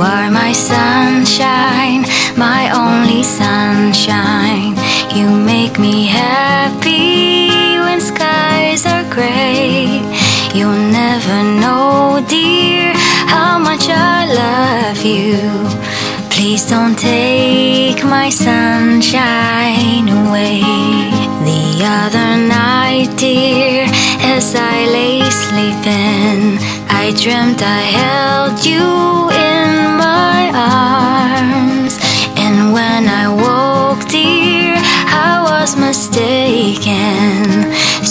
are my sunshine, my only sunshine. You make me happy when skies are gray. You'll never know, dear, how much I love you. Please don't take my sunshine away. The other night, dear, as I lay sleeping, I dreamt I held you